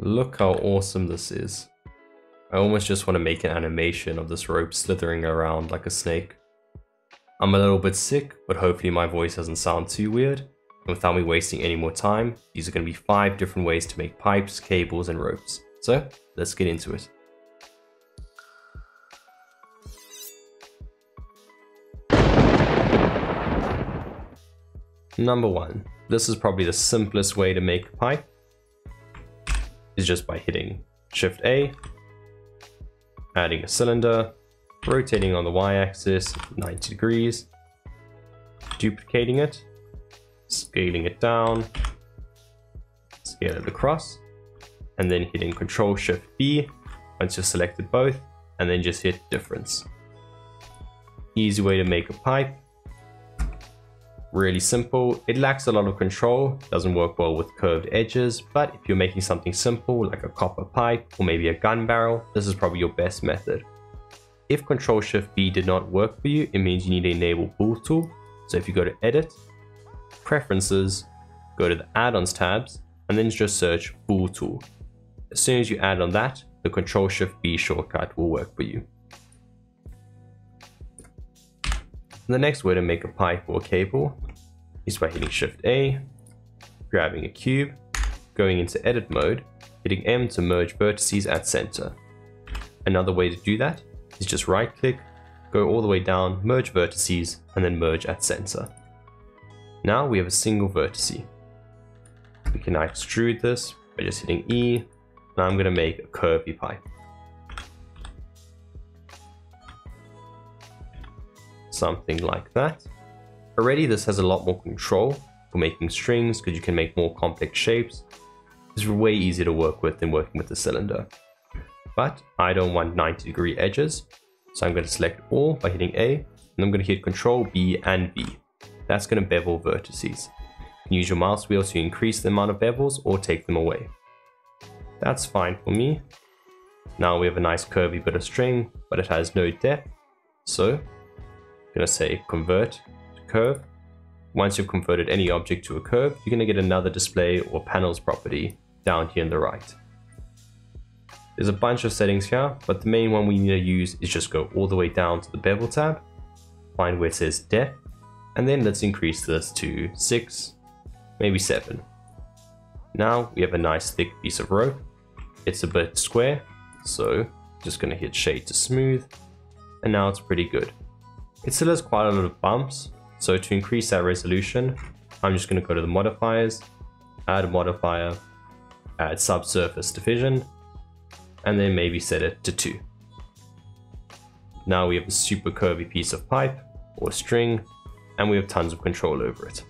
Look how awesome this is. I almost just want to make an animation of this rope slithering around like a snake. I'm a little bit sick, but hopefully my voice doesn't sound too weird. And without me wasting any more time, these are going to be 5 different ways to make pipes, cables and ropes. So, let's get into it. Number 1. This is probably the simplest way to make a pipe. Is just by hitting Shift A, adding a cylinder, rotating on the y-axis 90 degrees, duplicating it, scaling it down, scale it across, and then hitting Control Shift B once you've selected both, and then just hit difference. Easy way to make a pipe. Really simple. It lacks a lot of control, doesn't work well with curved edges, but if you're making something simple like a copper pipe or maybe a gun barrel, this is probably your best method. If Control Shift B did not work for you, it means you need to enable Bool Tool. So if you go to Edit, Preferences, go to the Add-ons tabs, and then just search Bool Tool. As soon as you add on that, the Control Shift B shortcut will work for you. the next way to make a pipe or cable is by hitting Shift A, grabbing a cube, going into edit mode, hitting M to merge vertices at center. Another way to do that is just right click, go all the way down, merge vertices, and then merge at center. Now we have a single vertice. We can extrude this by just hitting E. Now I'm going to make a curvy pipe. Something like that. Already this has a lot more control for making strings because you can make more complex shapes. It's way easier to work with than working with the cylinder. But I don't want 90 degree edges, so I'm going to select all by hitting A, and I'm going to hit Control B and B. That's going to bevel vertices. Use your mouse wheel to increase the amount of bevels or take them away. That's fine for me. Now we have a nice curvy bit of string, but it has no depth. So I'm going to say convert curve. Once you've converted any object to a curve, you're going to get another display or panels property down here on the right. There's a bunch of settings here, but the main one we need to use is just go all the way down to the bevel tab, find where it says depth, and then let's increase this to 6, maybe 7. Now we have a nice thick piece of rope. It's a bit square, so just going to hit shade to smooth, and now it's pretty good. It still has quite a lot of bumps, so to increase that resolution, I'm just going to go to the modifiers, add modifier, add subsurface division, and then maybe set it to 2. Now we have a super curvy piece of pipe or string and we have tons of control over it.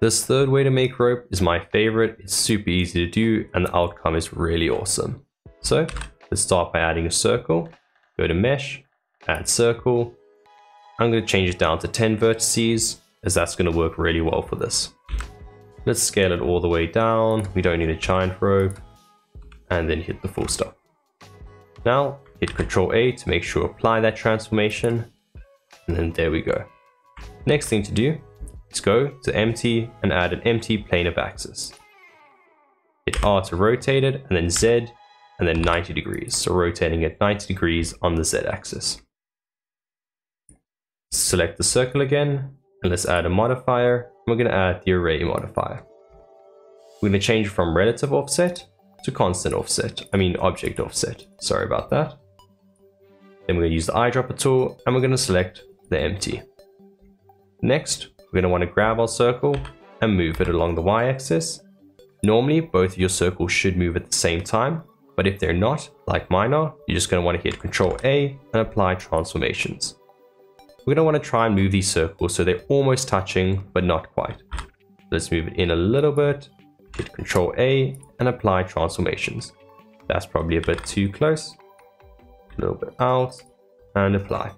This third way to make rope is my favorite, it's super easy to do and the outcome is really awesome. So let's start by adding a circle, go to mesh, add circle. I'm going to change it down to 10 vertices as that's going to work really well for this. Let's scale it all the way down, we don't need a giant rope and then hit the full stop. Now hit Ctrl A to make sure apply that transformation and then there we go. Next thing to do is go to empty and add an empty plane of axis. Hit R to rotate it and then Z and then 90 degrees. So rotating at 90 degrees on the Z axis. Select the circle again and let's add a modifier. We're going to add the array modifier. We're going to change from relative offset to constant offset. I mean object offset. Sorry about that. Then we're going to use the eyedropper tool and we're going to select the empty. Next, we're going to want to grab our circle and move it along the y-axis. Normally, both of your circles should move at the same time, but if they're not, like mine are, you're just going to want to hit Ctrl A and apply transformations. We're going to want to try and move these circles so they're almost touching, but not quite. Let's move it in a little bit, hit Control A and apply transformations. That's probably a bit too close. A little bit out and apply.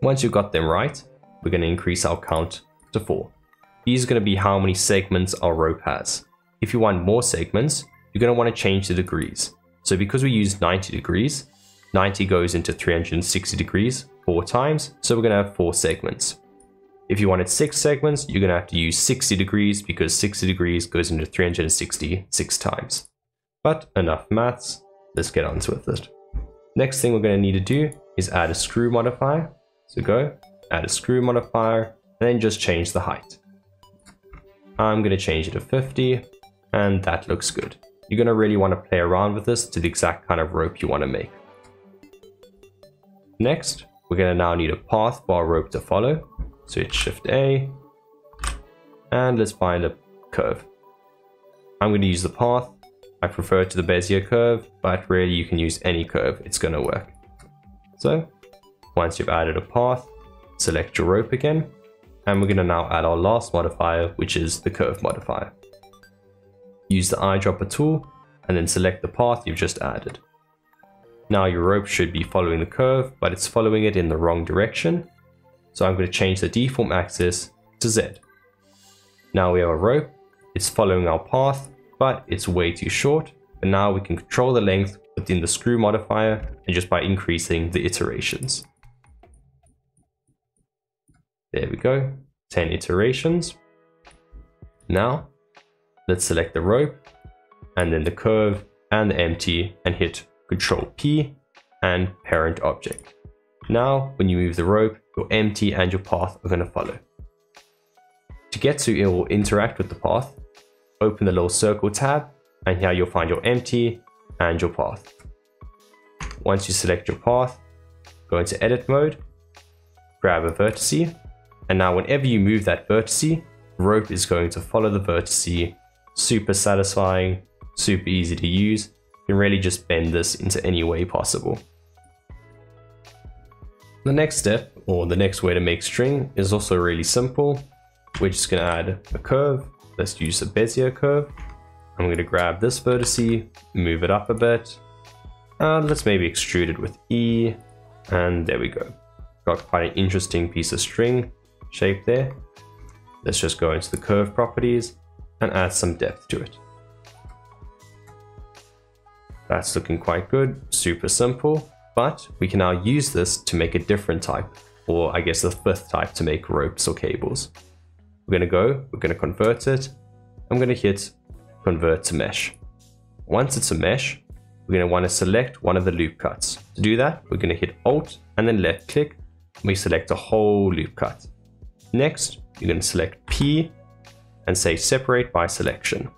Once you've got them right, we're going to increase our count to 4. These are going to be how many segments our rope has. If you want more segments, you're going to want to change the degrees. So because we use 90 degrees, 90 goes into 360 degrees four times, so we're to have four segments. If you wanted six segments, you're gonna have to use 60 degrees because 60 degrees goes into 360 six times. But enough maths, let's get on with it. Next thing we're gonna need to do is add a screw modifier. So go, add a screw modifier, and then just change the height. I'm gonna change it to 50, and that looks good. You're gonna really wanna play around with this to the exact kind of rope you wanna make. Next, we're gonna now need a path our rope to follow. So hit Shift A, and let's find a curve. I'm gonna use the path. I prefer to the Bezier curve, but really you can use any curve, it's gonna work. So, once you've added a path, select your rope again, and we're gonna now add our last modifier, which is the curve modifier. Use the eyedropper tool, and then select the path you've just added. Now your rope should be following the curve, but it's following it in the wrong direction. So I'm going to change the deform axis to Z. Now we have a rope, it's following our path, but it's way too short. And now we can control the length within the screw modifier and just by increasing the iterations. There we go, 10 iterations. Now, let's select the rope and then the curve and the empty and hit Control P and parent object. Now, when you move the rope, your empty and your path are going to follow. To get to it will interact with the path, open the little circle tab and here you'll find your empty and your path. Once you select your path, go into edit mode, grab a vertice, and now whenever you move that vertice, rope is going to follow the vertice. Super satisfying, super easy to use. Can really just bend this into any way possible. The next step, or the next way to make string, is also really simple. We're just going to add a curve. Let's use a Bezier curve. I'm going to grab this vertice, move it up a bit. And let's maybe extrude it with E. And there we go. Got quite an interesting piece of string shape there. Let's just go into the curve properties and add some depth to it. That's looking quite good, super simple. But we can now use this to make a different type, or I guess the fifth type to make ropes or cables. We're gonna go, we're gonna convert it. I'm gonna hit convert to mesh. Once it's a mesh, we're gonna wanna select one of the loop cuts. To do that, we're gonna hit Alt and then left click. We select a whole loop cut. Next, you're gonna select P and say separate by selection.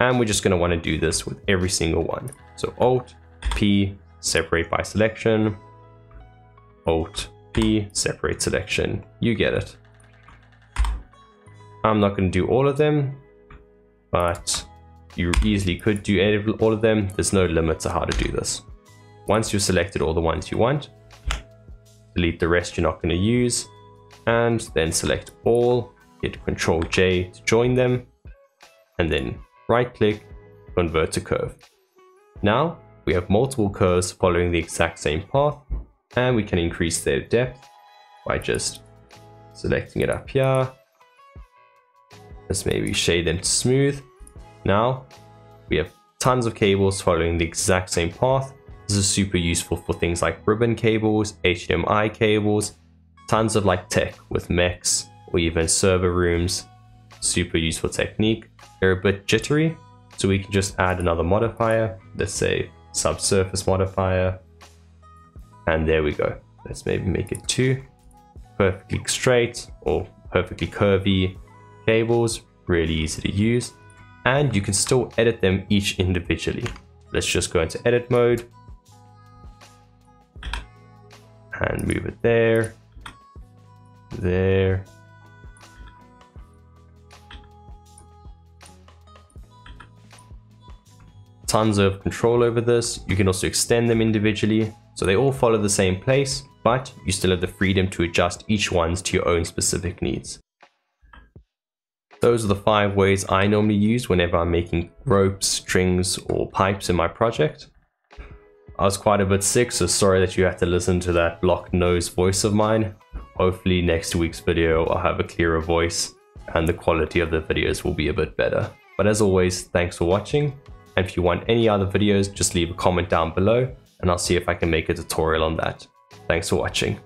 And we're just gonna wanna do this with every single one. So Alt, P, separate by selection, Alt P, separate selection. You get it. I'm not going to do all of them, but you easily could do all of them. There's no limit to how to do this. Once you've selected all the ones you want, delete the rest you're not going to use, and then select all, hit Control J to join them, and then right click, convert to curve. Now we have multiple curves following the exact same path and we can increase their depth by just selecting it up here. Let's maybe shade them to smooth. Now we have tons of cables following the exact same path. This is super useful for things like ribbon cables, HDMI cables, tons of like tech with mechs or even server rooms. Super useful technique. They're a bit jittery, so we can just add another modifier. Let's say subsurface modifier. And there we go. Let's maybe make it two. Perfectly straight or perfectly curvy cables, really easy to use. And you can still edit them each individually. Let's just go into edit mode. And move it there, there, tons of control over this. You can also extend them individually. So they all follow the same place, but you still have the freedom to adjust each ones to your own specific needs. Those are the five ways I normally use whenever I'm making ropes, strings, or pipes in my project. I was quite a bit sick, so sorry that you had to listen to that blocked nose voice of mine. Hopefully next week's video I'll have a clearer voice and the quality of the videos will be a bit better. But as always, thanks for watching and if you want any other videos, just leave a comment down below and I'll see if I can make a tutorial on that. Thanks for watching.